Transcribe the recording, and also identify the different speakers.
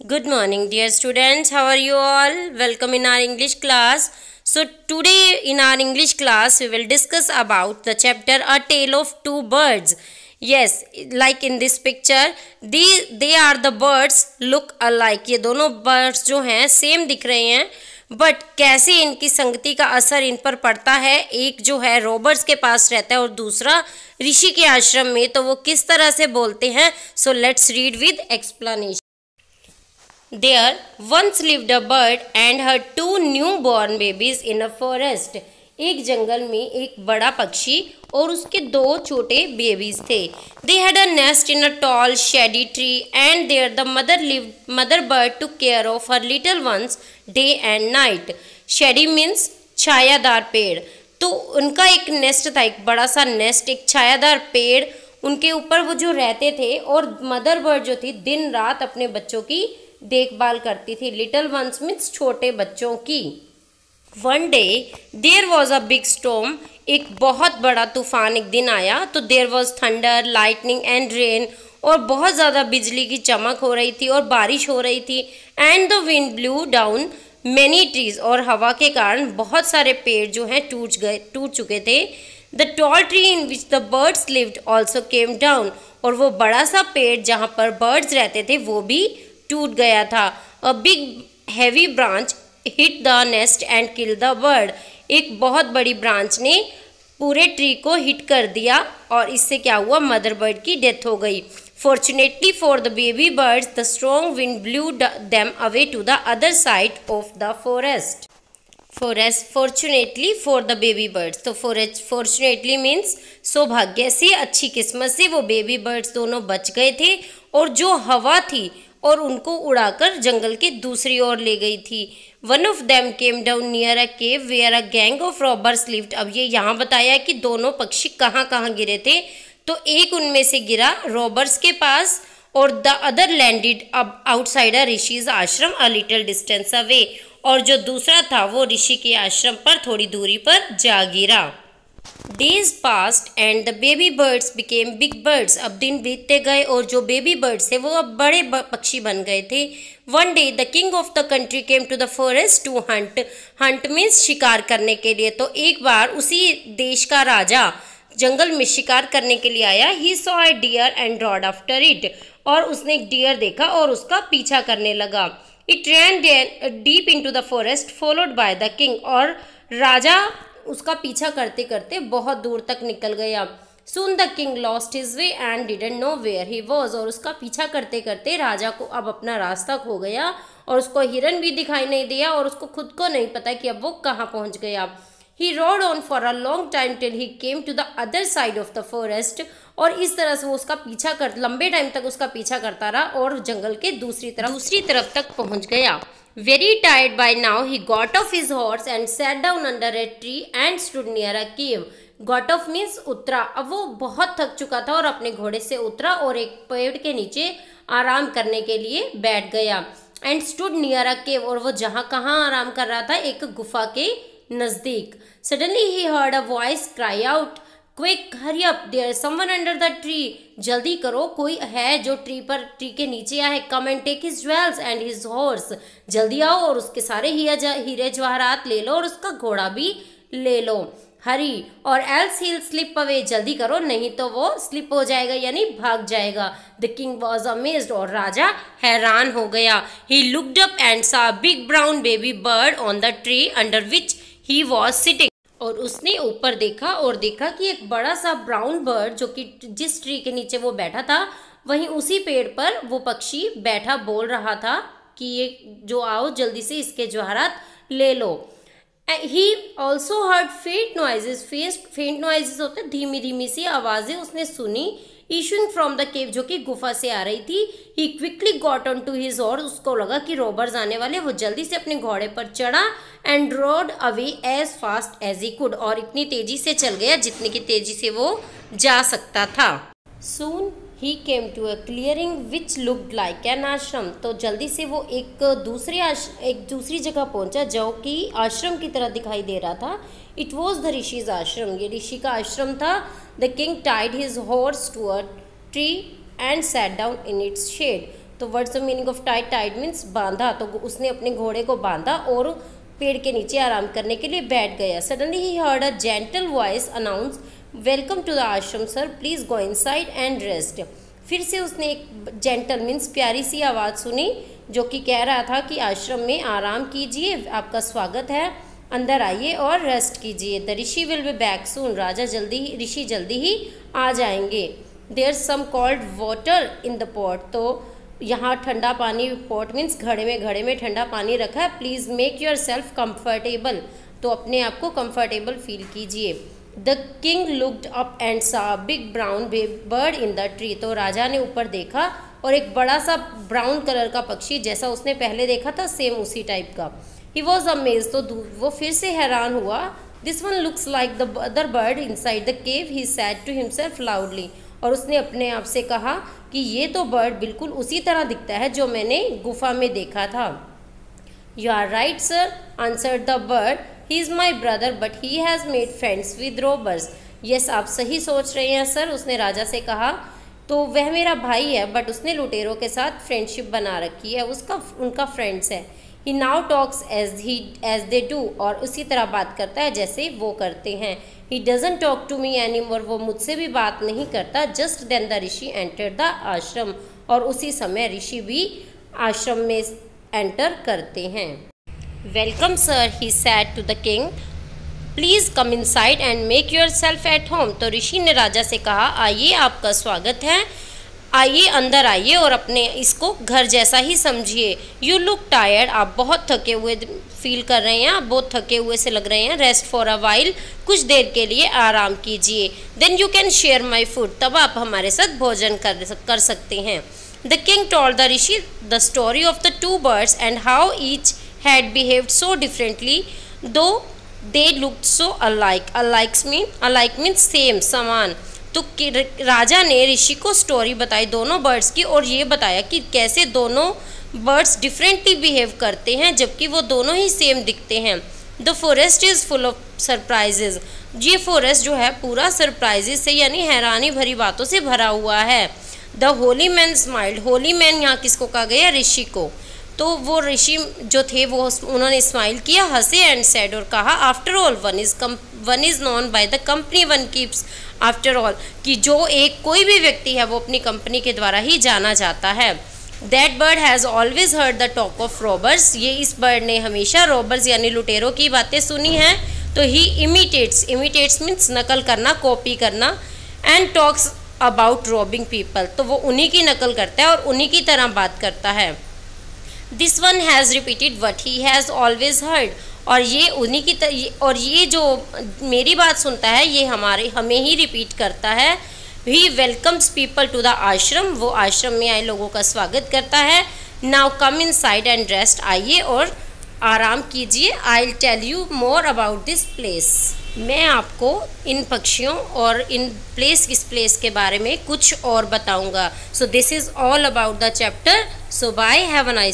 Speaker 1: Good morning, dear students. How are you all? Welcome in our English class. So, today in our English class, we will discuss about the chapter A Tale of Two Birds. Yes, like in this picture, they, they are the birds look alike. ये दोनों birds जो हैं same दिख रहे हैं but कैसे इनकी संगति का असर इन पर पड़ता है एक जो है रॉबर्ट्स के पास रहता है और दूसरा ऋषि के आश्रम में तो वो किस तरह से बोलते हैं so let's read with explanation once lived a bird and her two new born babies in a forest एक जंगल में एक बड़ा पक्षी और उसके दो छोटे बेबीज थे। They had a nest in a tall shady tree and there the mother live mother bird to care of her little ones day and night shady means छायादार पेड़। तो उनका एक नेस्ट था, एक बड़ा सा नेस्ट एक छायादार पेड़। उनके ऊपर वो जो रहते थे और मदर बर्ड जो थी दिन रात अपने बच्चों की देखभाल करती थी। लिटिल वंस मीन्स छोटे बच्चों की। One day there was a big storm एक बहुत बड़ा तूफ़ान एक दिन आया तो there was thunder lightning and rain और बहुत ज़्यादा बिजली की चमक हो रही थी और बारिश हो रही थी and the wind blew down many trees और हवा के कारण बहुत सारे पेड़ जो हैं टूट गए, टूट चुके थे। The tall tree in which the birds lived also came down और वो बड़ा सा पेड़ जहाँ पर बर्ड्स रहते थे, वो भी टूट गया था। A big heavy branch hit the nest and kill the bird एक बहुत बड़ी ब्रांच ने पूरे ट्री को हिट कर दिया और इससे क्या हुआ? मदर बर्ड की डेथ हो गई। Fortunately for the baby birds the strong wind blew them away to the other side of the forest forest fortunately for the baby birds तो फॉरेस्ट फॉर्चुनेटली मीन्स सौभाग्य से, अच्छी किस्मत से वो बेबी बर्ड्स दोनों बच गए थे। और जो हवा थी और उनको उड़ाकर जंगल के दूसरी ओर ले गई थी। One of them came down near a cave where a gang of robbers lived अब ये यहाँ बताया कि दोनों पक्षी कहाँ कहाँ गिरे थे। तो एक उनमें से गिरा रॉबर्स के पास और द अदर लैंडेड अब outside rishi's ashram a little distance away और जो दूसरा था वो ऋषि के आश्रम पर थोड़ी दूरी पर जा गिरा। Days passed and the baby birds became big birds अब दिन बीतते गए और जो बेबी बर्ड्स थे वो अब बड़े पक्षी बन गए थे। One day the king of the country came to the forest to hunt hunt means शिकार करने के लिए। तो एक बार उसी देश का राजा जंगल में शिकार करने के लिए आया। He saw a deer and rode after it और उसने एक डियर देखा और उसका पीछा करने लगा। It ran deep into the forest followed by the king और राजा उसका पीछा करते करते बहुत दूर तक निकल गया soon the king lost his way and didn't know where he was और उसका पीछा करते करते राजा को अब अपना रास्ता खो गया और उसको हिरन भी दिखाई नहीं दिया और उसको खुद को नहीं पता कि अब वो कहाँ पहुँच गया। He rode on for a long time till he came to the other side of the forest और इस तरह से वो उसका पीछा कर, लंबे टाइम तक उसका पीछा करता रहा और जंगल के दूसरी तरफ़ दूसरी तरफ़ तक पहुँच गया। Very tired by now, he got off his horse and sat down under a tree and stood near a cave. Got off means उतरा अब वो बहुत थक चुका था और अपने घोड़े से उतरा और एक पेड़ के नीचे आराम करने के लिए बैठ गया and stood near a cave और वो जहाँ कहाँ आराम कर रहा था एक गुफा के नज़दीक suddenly he heard a voice cry out quick hurry up there someone under the tree जल्दी करो, कोई है जो ट्री पर ट्री के नीचे आया है come and take his jewels and his horse जल्दी आओ और उसके सारे हीरे जवाहरात ले लो और उसका घोड़ा भी ले लो. हरी और एल्स हिल स्लिप अवे जल्दी करो, नहीं तो वो स्लिप हो जाएगा, यानी भाग जाएगा. द किंग वॉज़ अमेज्ड और राजा हैरान हो गया. He looked up and saw big brown baby bird on the tree under which he was sitting और उसने ऊपर देखा और देखा कि एक बड़ा सा ब्राउन बर्ड जो कि जिस ट्री के नीचे वो बैठा था, वहीं उसी पेड़ पर वो पक्षी बैठा बोल रहा था कि ये जो आओ, जल्दी से इसके जवाहरात ले लो। He also heard faint noises fest faint noises होते धीमी धीमी सी आवाज़ें उसने सुनी इशुइंग फ्रॉम द केव जो कि गुफा से आ रही थी he quickly got on to his और उसको लगा कि रोबर्स आने वाले वो जल्दी से अपने घोड़े पर चढ़ा and rode away as fast as he could और इतनी तेज़ी से चल गया जितनी की तेज़ी से वो जा सकता था। Soon he came to a clearing which looked like an ashram तो जल्दी से वो एक दूसरे एक दूसरी जगह पहुँचा जो कि आश्रम की तरह दिखाई दे रहा था। इट वॉज़ द ऋषिज आश्रम ये ऋषि का आश्रम था। The king tied his horse to a tree and sat down in its shade तो words meaning of tied tied means बांधा। तो उसने अपने घोड़े को बांधा और पेड़ के नीचे आराम करने के लिए बैठ गया। Suddenly he heard a gentle voice announce welcome to the ashram, sir. Please go inside and rest. फिर से उसने एक जेंटल मीन्स प्यारी सी आवाज़ सुनी, जो कि कह रहा था कि आश्रम में आराम कीजिए, आपका स्वागत है। अंदर आइए और रेस्ट कीजिए। The rishi will be back soon. राजा जल्दी ही, ऋषि जल्दी ही आ जाएँगे। There some cold water in the pot. तो यहाँ ठंडा पानी, पॉट मीन्स घड़े में घड़े में ठंडा पानी रखा है। Please make yourself comfortable तो अपने आप को कम्फर्टेबल फील कीजिए। The king looked up and saw big brown bird in the tree तो राजा ने ऊपर देखा और एक बड़ा सा ब्राउन कलर का पक्षी, जैसा उसने पहले देखा था सेम उसी टाइप का। ही वॉज़ अमेज तो वो फिर से हैरान हुआ। This one looks like the other bird inside the cave he said to himself loudly और उसने अपने आप से कहा कि ये तो बर्ड बिल्कुल उसी तरह दिखता है जो मैंने गुफा में देखा था। You are right sir answer the bird he is my brother but he has made friends with robbers yes आप सही सोच रहे हैं, सर। उसने राजा से कहा तो वह मेरा भाई है बट उसने लुटेरों के साथ फ्रेंडशिप बना रखी है। उसका, उनका फ्रेंड्स है। He now talks as he as they do और उसी तरह बात करता है जैसे वो करते हैं। He doesn't talk to me any more वो मुझसे भी बात नहीं करता। Just then the rishi enter the ashram और उसी समय ऋषि भी आश्रम में एंटर करते हैं। Welcome sir he said to the king please come inside and make yourself at home तो ऋषि ने राजा से कहा, आइए, आपका स्वागत है। आइए, अंदर आइए और अपने इसको घर जैसा ही समझिए। यू लुक टायर्ड आप बहुत थके हुए फील कर रहे हैं, आप बहुत थके हुए से लग रहे हैं। रेस्ट फॉर अ वाइल कुछ देर के लिए आराम कीजिए। Then you can share my food तब आप हमारे साथ भोजन कर कर सकते हैं। The king told the rishi the story of the two birds and how each had behaved so differently though they look so alike alikes mean alike mean same समान। तो राजा ने ऋषि को स्टोरी बताई, दोनों बर्ड्स की, और ये बताया कि कैसे दोनों बर्ड्स डिफरेंटली बिहेव करते हैं, जबकि वो दोनों ही सेम दिखते हैं। The forest is full of surprises ये फॉरेस्ट जो है, पूरा सरप्राइजेज से, यानी हैरानी भरी बातों से भरा हुआ है। The holy man smiled holy man यहाँ किसको कहा गया? ऋषि को। तो वो ऋषि जो थे, वो उन्होंने स्माइल किया, हंसे एंड सैड और कहा after all one is come one is known by the company one keeps after all कि जो एक कोई भी व्यक्ति है, वो अपनी कंपनी के द्वारा ही जाना जाता है। That bird has always heard the talk of robbers ये इस बर्ड ने हमेशा रॉबर्स यानी लुटेरों की बातें सुनी हैं। तो ही इमिटेट्स इमिटेट्स मीन्स नकल करना कॉपी करना and talks about robbing people तो वो उन्हीं की नकल करता है और उन्हीं की तरह बात करता है। This one has repeated what he has always heard और ये उन्हीं की और ये जो मेरी बात सुनता है, ये हमारे, हमें ही रिपीट करता है। He welcomes people to the ashram वो आश्रम में आए लोगों का स्वागत करता है। Now come inside and rest आइए और आराम कीजिए। I tell you more about this place मैं आपको इन पक्षियों और इन प्लेस किस प्लेस के बारे में कुछ और बताऊँगा। So this is all about the chapter so bye have a nice